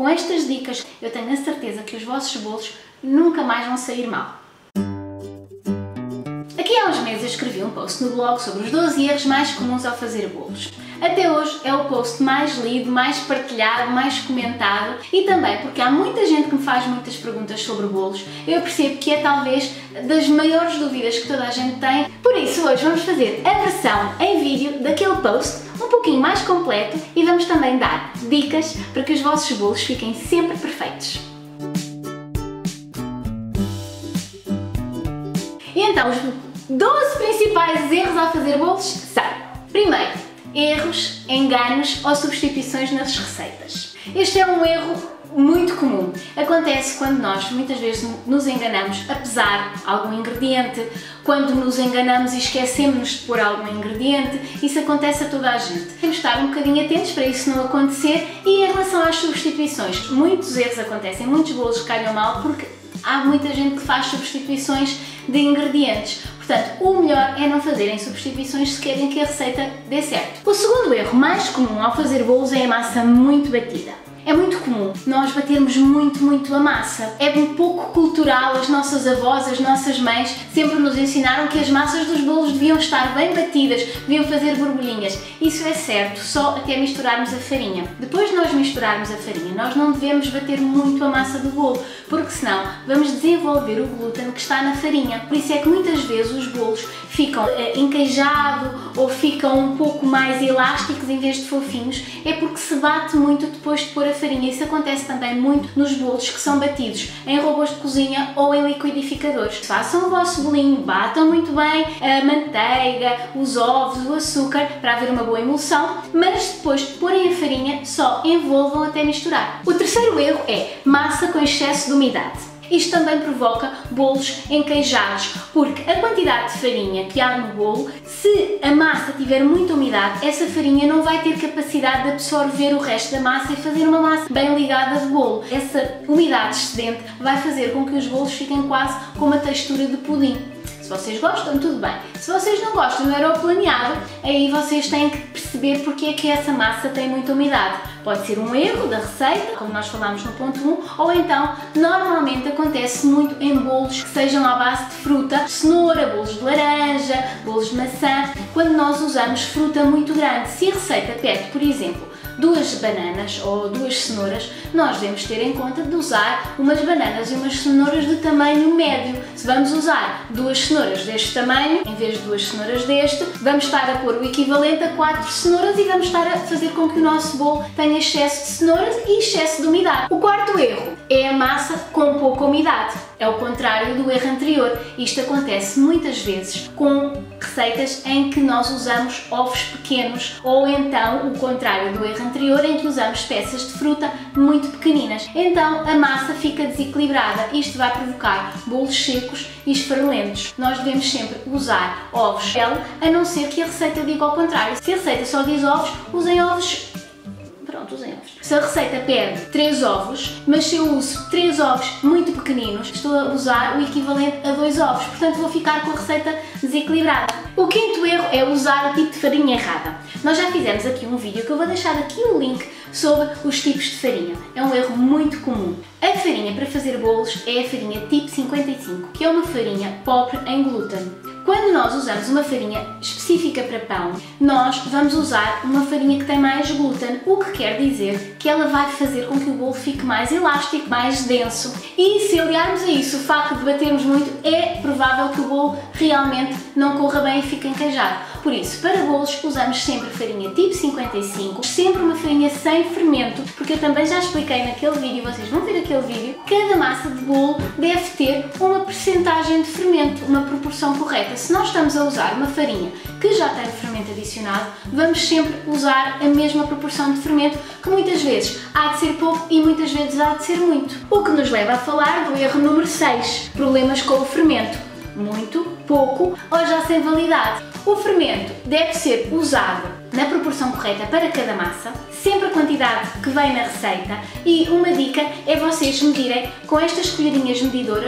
Com estas dicas, eu tenho a certeza que os vossos bolos nunca mais vão sair mal. Aqui há uns meses escrevi um post no blog sobre os 12 erros mais comuns ao fazer bolos. Até hoje é o post mais lido, mais partilhado, mais comentado e também porque há muita gente que me faz muitas perguntas sobre bolos, eu percebo que é talvez das maiores dúvidas que toda a gente tem. Por isso hoje vamos fazer a versão em vídeo daquele post um pouquinho mais completo e vamos também dar dicas para que os vossos bolos fiquem sempre perfeitos. E então, os 12 principais erros ao fazer bolos são: primeiro, erros, enganos ou substituições nas receitas. Este é um erro muito comum. Acontece quando nós muitas vezes nos enganamos a pesar algum ingrediente, quando nos enganamos e esquecemos de pôr algum ingrediente, isso acontece a toda a gente. Temos de estar um bocadinho atentos para isso não acontecer e em relação às substituições, muitos erros acontecem, muitos bolos calham mal porque há muita gente que faz substituições de ingredientes. Portanto, o melhor é não fazerem substituições se querem que a receita dê certo. O segundo erro mais comum ao fazer bolos é a massa muito batida. É muito comum nós batermos muito, muito a massa. É um pouco cultural, as nossas avós, as nossas mães sempre nos ensinaram que as massas dos bolos deviam estar bem batidas, deviam fazer borbulhinhas. Isso é certo, só até misturarmos a farinha. Depois de nós misturarmos a farinha, nós não devemos bater muito a massa do bolo, porque senão vamos desenvolver o glúten que está na farinha. Por isso é que muitas vezes os bolos ficam enqueijados ou ficam um pouco mais elásticos em vez de fofinhos, é porque se bate muito depois de pôr a farinha. Isso acontece também muito nos bolos que são batidos em robôs de cozinha ou em liquidificadores. Façam o vosso bolinho, batam muito bem a manteiga, os ovos, o açúcar para haver uma boa emulsão, mas depois de porem a farinha só envolvam até misturar. O terceiro erro é massa com excesso de umidade. Isto também provoca bolos enqueijados, porque a quantidade de farinha que há no bolo, se a massa tiver muita umidade, essa farinha não vai ter capacidade de absorver o resto da massa e fazer uma massa bem ligada de bolo. Essa umidade excedente vai fazer com que os bolos fiquem quase com uma textura de pudim. Se vocês gostam, tudo bem. Se vocês não gostam, não era o planeado, aí vocês têm que perceber porque é que essa massa tem muita umidade. Pode ser um erro da receita, como nós falámos no ponto 1, ou então, normalmente acontece muito em bolos que sejam à base de fruta, cenoura, bolos de laranja, bolos de maçã, quando nós usamos fruta muito grande. Se a receita pede, por exemplo, duas bananas ou duas cenouras, nós devemos ter em conta de usar umas bananas e umas cenouras de tamanho médio. Se vamos usar duas cenouras deste tamanho, em vez de duas cenouras deste, vamos estar a pôr o equivalente a quatro cenouras e vamos estar a fazer com que o nosso bolo tenha excesso de cenouras e excesso de umidade. O quarto erro é a massa com pouca umidade. É o contrário do erro anterior. Isto acontece muitas vezes com receitas em que nós usamos ovos pequenos ou então o contrário do erro anterior em que usamos peças de fruta muito pequeninas. Então a massa fica desequilibrada. Isto vai provocar bolos secos e esfarelentos. Nós devemos sempre usar ovos gel, a não ser que a receita diga ao contrário. Se a receita só diz ovos, usem ovos pronto, os ovos. Se a receita pede 3 ovos, mas se eu uso 3 ovos muito pequeninos, estou a usar o equivalente a 2 ovos, portanto vou ficar com a receita desequilibrada. O quinto erro é usar o tipo de farinha errada. Nós já fizemos aqui um vídeo que eu vou deixar aqui o link sobre os tipos de farinha. É um erro muito comum. A farinha para fazer bolos é a farinha tipo 55, que é uma farinha pobre em glúten. Quando nós usamos uma farinha específica para pão, nós vamos usar uma farinha que tem mais glúten, o que quer dizer que ela vai fazer com que o bolo fique mais elástico, mais denso. E se aliarmos a isso o facto de batermos muito, é provável que o bolo realmente não corra bem e fique enqueijado. Por isso, para bolos usamos sempre farinha tipo 55, sempre uma farinha sem fermento, porque eu também já expliquei naquele vídeo, vocês vão ver aquele vídeo, cada massa de bolo deve ter uma percentagem de fermento, uma proporção correta. Se nós estamos a usar uma farinha que já tem fermento adicionado, vamos sempre usar a mesma proporção de fermento, que muitas vezes há de ser pouco e muitas vezes há de ser muito. O que nos leva a falar do erro número 6, problemas com o fermento muito, pouco ou já sem validade. O fermento deve ser usado na proporção correta para cada massa, sempre a quantidade que vem na receita e uma dica é vocês medirem com estas colherinhas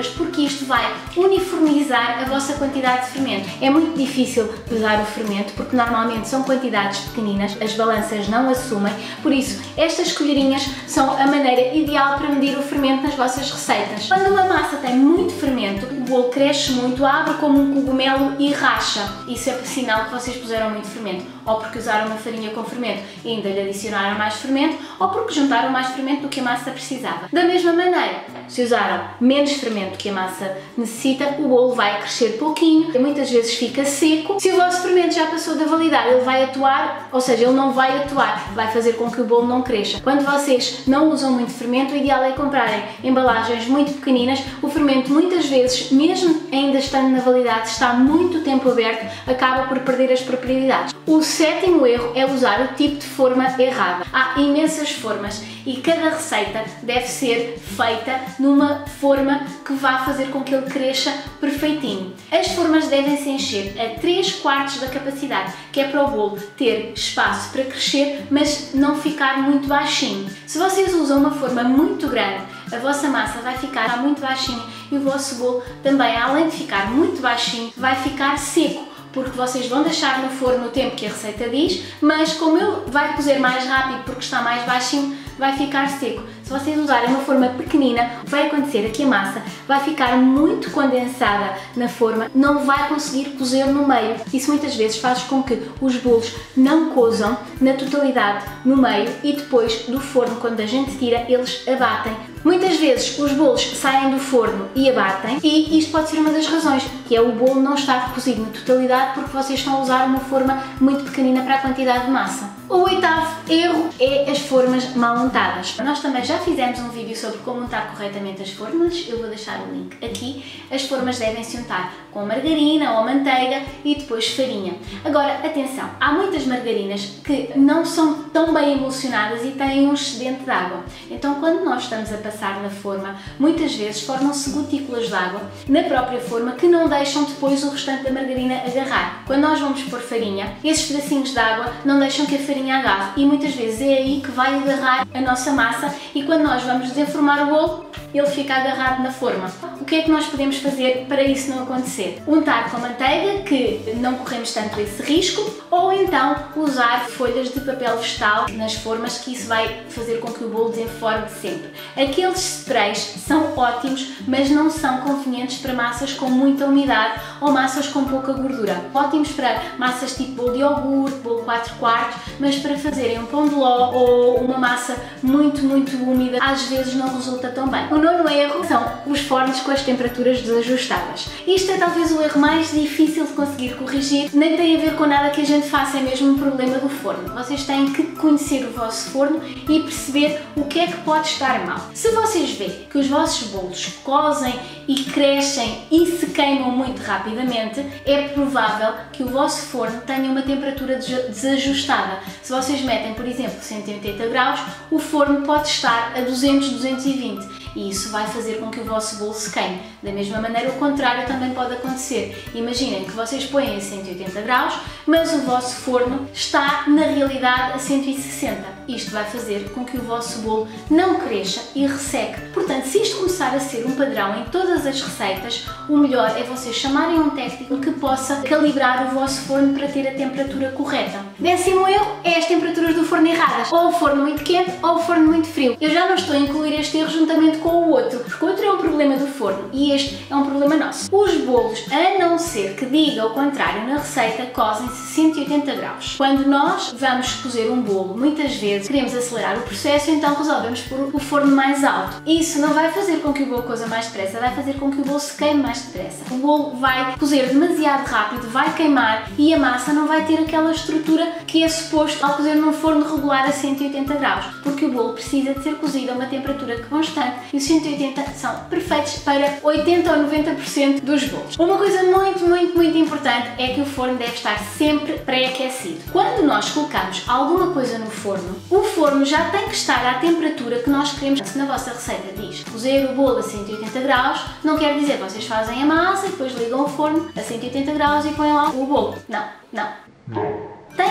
porque isto vai uniformizar a vossa quantidade de fermento. É muito difícil pesar o fermento porque normalmente são quantidades pequeninas, as balanças não assumem, por isso estas colherinhas são a maneira ideal para medir o fermento nas vossas receitas. Quando uma massa tem muito fermento, o bolo cresce muito, abre como um cogumelo e racha. Isso é sinal que vocês puseram muito fermento, ou porque usaram uma farinha com fermento e ainda lhe adicionaram mais fermento, ou porque juntaram mais fermento do que a massa precisava. Da mesma maneira, se usaram menos fermento que a massa necessita, o bolo vai crescer pouquinho, e muitas vezes fica seco. Se o vosso fermento já passou da validade, ele vai atuar, ou seja, ele não vai atuar, vai fazer com que o bolo não cresça. Quando vocês não usam muito fermento, o ideal é comprarem embalagens muito pequeninas. O fermento muitas vezes, mesmo ainda estando na validade, está muito tempo aberto, acaba por perder as propriedades. O sétimo erro é usar o tipo de forma errada. Há imensas formas e cada receita deve ser feita numa forma que vá fazer com que ele cresça perfeitinho. As formas devem se encher a 3 quartos da capacidade, que é para o bolo ter espaço para crescer, mas não ficar muito baixinho. Se vocês usam uma forma muito grande, a vossa massa vai ficar muito baixinha e o vosso bolo também, além de ficar muito baixinho, vai ficar seco porque vocês vão deixar no forno o tempo que a receita diz, mas como ele vai cozer mais rápido porque está mais baixinho, vai ficar seco. Se vocês usarem uma forma pequenina, vai acontecer que a massa vai ficar muito condensada na forma, não vai conseguir cozer no meio. Isso muitas vezes faz com que os bolos não cozam na totalidade no meio e depois do forno, quando a gente tira, eles abatem. Muitas vezes os bolos saem do forno e abatem e isto pode ser uma das razões, que é o bolo não estar cozido na totalidade porque vocês estão a usar uma forma muito pequenina para a quantidade de massa. O oitavo erro é as formas mal untadas. Nós também já fizemos um vídeo sobre como untar corretamente as formas, eu vou deixar o link aqui. As formas devem se untar com margarina ou manteiga e depois farinha. Agora, atenção, há muitas margarinas que não são tão bem emulsionadas e têm um excedente de água. Então, quando nós estamos a passar na forma, muitas vezes formam-se gotículas de água na própria forma que não deixam depois o restante da margarina agarrar. Quando nós vamos pôr farinha, esses pedacinhos de água não deixam que a farinha agarre e muitas vezes é aí que vai agarrar a nossa massa e quando nós vamos desenformar o bolo, ele fica agarrado na forma. O que é que nós podemos fazer para isso não acontecer? Untar com manteiga, que não corremos tanto esse risco, ou então usar folhas de papel vegetal nas formas, que isso vai fazer com que o bolo desenforme sempre. Aqueles sprays são ótimos, mas não são convenientes para massas com muita umidade ou massas com pouca gordura. Ótimos para massas tipo bolo de iogurte, bolo 4 quartos, mas para fazerem um pão de ló ou uma massa muito, muito úmida, às vezes não resulta tão bem. O nono erro são os fornos com as temperaturas desajustadas. Isto é talvez o erro mais difícil de conseguir corrigir, nem tem a ver com nada que a gente faça, é mesmo um problema do forno. Vocês têm que conhecer o vosso forno e perceber o que é que pode estar mal. Se vocês veem que os vossos bolos cozem e crescem e se queimam muito rapidamente, é provável que o vosso forno tenha uma temperatura desajustada. Se vocês metem, por exemplo, 180 graus, o forno pode estar a 200, 220 e isso vai fazer com que o vosso bolo se queime. Da mesma maneira, o contrário também pode acontecer. Imaginem que vocês põem a 180 graus, mas o vosso forno está na realidade a 160 isto vai fazer com que o vosso bolo não cresça e resseque. Portanto, se isto começar a ser um padrão em todas as receitas, o melhor é vocês chamarem um técnico que possa calibrar o vosso forno para ter a temperatura correta. Décimo erro é as temperaturas do forno erradas. Ou o forno muito quente ou o forno muito frio. Eu já não estou a incluir este erro juntamente com o outro, porque o outro é um problema do forno e este é um problema nosso. Os bolos, a não ser que diga o contrário na receita, cozem-se 180 graus. Quando nós vamos cozer um bolo, muitas vezes queremos acelerar o processo, então resolvemos pôr o forno mais alto. Isso não vai fazer com que o bolo coza mais depressa, vai fazer com que o bolo se queime mais depressa. O bolo vai cozer demasiado rápido, vai queimar e a massa não vai ter aquela estrutura que é suposto ao cozer num forno regular a 180 graus, porque o bolo precisa de ser cozido a uma temperatura constante e os 180 são perfeitos para 80 ou 90% dos bolos. Uma coisa muito, muito, muito importante é que o forno deve estar sempre pré-aquecido. Quando nós colocamos alguma coisa no forno, o forno já tem que estar à temperatura que nós queremos. Se na vossa receita diz cozer o bolo a 180 graus, não quer dizer que vocês fazem a massa e depois ligam o forno a 180 graus e põem lá o bolo. Não, não.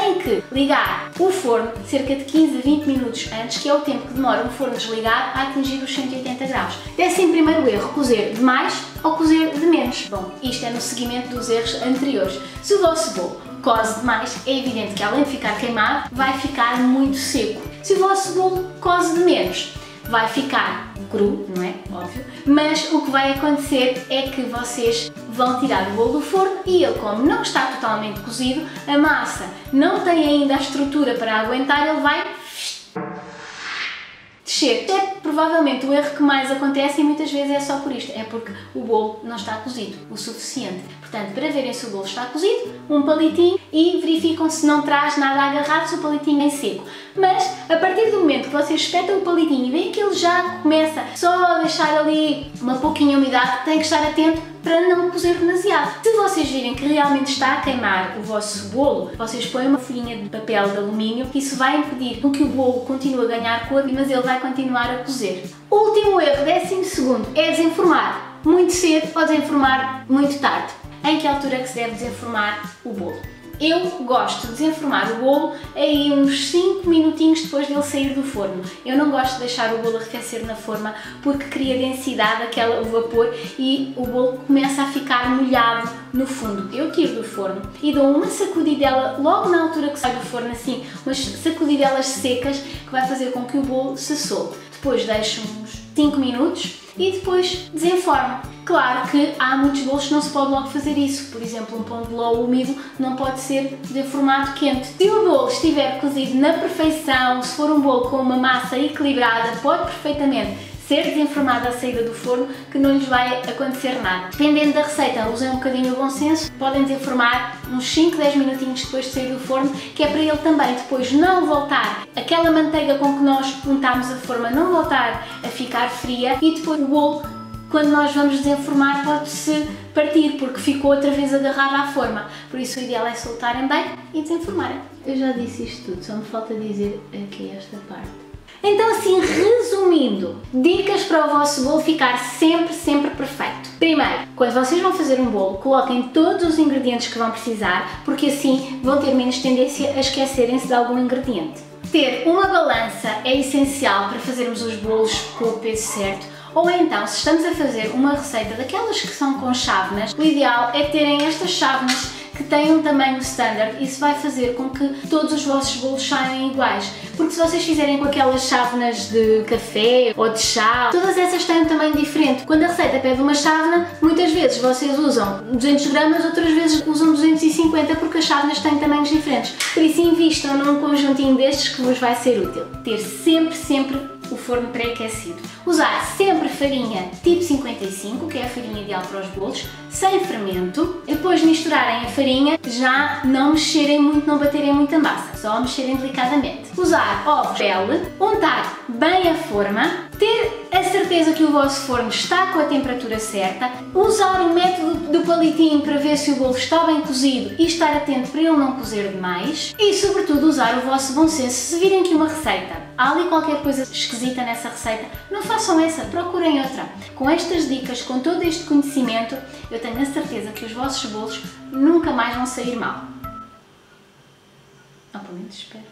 Têm que ligar o forno cerca de 15 a 20 minutos antes, que é o tempo que demora um forno desligado a atingir os 180 graus. Décimo primeiro erro, cozer de mais ou cozer de menos. Bom, isto é no seguimento dos erros anteriores. Se o vosso bolo coze demais, é evidente que além de ficar queimado, vai ficar muito seco. Se o vosso bolo coze de menos, vai ficar cru, não é? Óbvio. Mas o que vai acontecer é que vocês vão tirar o bolo do forno e ele, como não está totalmente cozido, a massa não tem ainda a estrutura para aguentar, ele vai descer. É provavelmente o erro que mais acontece e muitas vezes é só por isto, é porque o bolo não está cozido o suficiente. Portanto, para verem se o bolo está cozido, um palitinho e verificam se não traz nada agarrado, se o palitinho é seco. Mas, a partir do momento que vocês espetam o palitinho e veem que ele já começa só a deixar ali uma pouquinha umidade, tem que estar atento para não cozer demasiado. Se vocês virem que realmente está a queimar o vosso bolo, vocês põem uma folhinha de papel de alumínio, que isso vai impedir que o bolo continue a ganhar cor, mas ele vai continuar a cozer. Último erro, décimo segundo, é desenformar muito cedo ou desenformar muito tarde. Em que altura é que se deve desenformar o bolo? Eu gosto de desenformar o bolo aí uns 5 minutinhos depois dele sair do forno. Eu não gosto de deixar o bolo arrefecer na forma porque cria densidade, aquela, o vapor e o bolo começa a ficar molhado no fundo. Eu tiro do forno e dou uma sacudidela logo na altura que sai do forno, assim, umas sacudidelas secas que vai fazer com que o bolo se solte. Depois deixo uns 5 minutos e depois desenformo. Claro que há muitos bolos que não se pode logo fazer isso, por exemplo, um pão de ló úmido não pode ser deformado quente. Se o bolo estiver cozido na perfeição, se for um bolo com uma massa equilibrada, pode perfeitamente ser desenformado à saída do forno que não lhes vai acontecer nada. Dependendo da receita, usem um bocadinho o bom senso, podem desenformar uns 5, 10 minutinhos depois de sair do forno, que é para ele também depois não voltar, aquela manteiga com que nós untámos a forma não voltar a ficar fria e depois o bolo quando nós vamos desenformar pode-se partir porque ficou outra vez agarrado à forma. Por isso o ideal é soltarem bem e desenformarem. Eu já disse isto tudo, só me falta dizer aqui esta parte. Então assim, resumindo, dicas para o vosso bolo ficar sempre, sempre perfeito. Primeiro, quando vocês vão fazer um bolo, coloquem todos os ingredientes que vão precisar, porque assim vão ter menos tendência a esquecerem-se de algum ingrediente. Ter uma balança é essencial para fazermos os bolos com o peso certo, ou então, se estamos a fazer uma receita daquelas que são com chávenas, o ideal é terem estas chávenas que têm um tamanho standard, isso vai fazer com que todos os vossos bolos saiam iguais. Porque se vocês fizerem com aquelas chávenas de café ou de chá, todas essas têm um tamanho diferente. Quando a receita pede uma chávena, muitas vezes vocês usam 200 gramas, outras vezes usam 250 porque as chávenas têm tamanhos diferentes. Por isso invistam num conjuntinho destes que vos vai ser útil. Ter sempre, sempre o forno pré-aquecido. Usar sempre farinha tipo 55, que é a farinha ideal para os bolos, sem fermento. Depois misturarem a farinha, já não mexerem muito, não baterem muito a massa, só mexerem delicadamente. Usar ovos pele, untar bem a forma, ter a certeza que o vosso forno está com a temperatura certa, usar o método do palitinho para ver se o bolo está bem cozido e estar atento para ele não cozer demais e sobretudo usar o vosso bom senso. Se virem que uma receita, há ali qualquer coisa esquisita nessa receita, não façam essa, procurem outra. Com estas dicas, com todo este conhecimento, eu tenho a certeza que os vossos bolos nunca mais vão sair mal. Ou menos espero.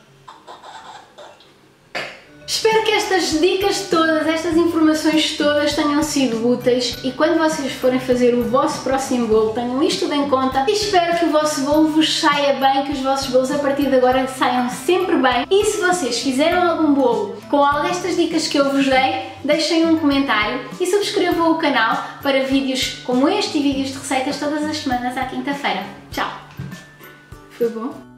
Espero que estas dicas todas, estas informações todas tenham sido úteis e quando vocês forem fazer o vosso próximo bolo tenham isto tudo em conta e espero que o vosso bolo vos saia bem, que os vossos bolos a partir de agora saiam sempre bem e se vocês fizeram algum bolo com alguma destas dicas que eu vos dei, deixem um comentário e subscrevam o canal para vídeos como este e vídeos de receitas todas as semanas à quinta-feira. Tchau! Foi bom?